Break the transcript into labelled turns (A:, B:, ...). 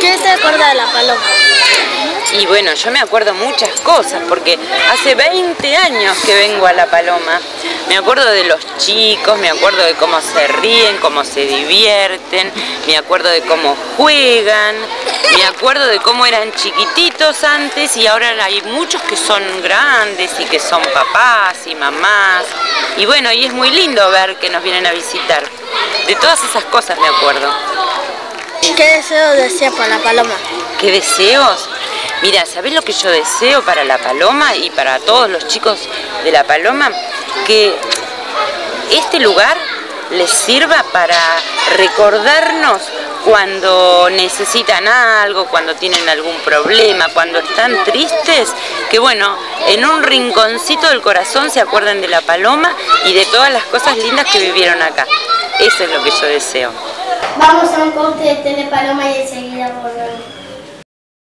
A: ¿Qué te acuerdas de la paloma?
B: Y bueno, yo me acuerdo muchas cosas, porque hace 20 años que vengo a La Paloma. Me acuerdo de los chicos, me acuerdo de cómo se ríen, cómo se divierten, me acuerdo de cómo juegan, me acuerdo de cómo eran chiquititos antes y ahora hay muchos que son grandes y que son papás y mamás. Y bueno, y es muy lindo ver que nos vienen a visitar. De todas esas cosas me acuerdo.
A: ¿Qué deseo decía para la paloma?
B: ¿Qué deseos? Mira, ¿sabés lo que yo deseo para la Paloma y para todos los chicos de la Paloma? Que este lugar les sirva para recordarnos cuando necesitan algo, cuando tienen algún problema, cuando están tristes, que bueno, en un rinconcito del corazón se acuerden de la paloma y de todas las cosas lindas que vivieron acá. Eso es lo que yo deseo.
C: Vamos a un corte de Tele Paloma y enseguida volvemos.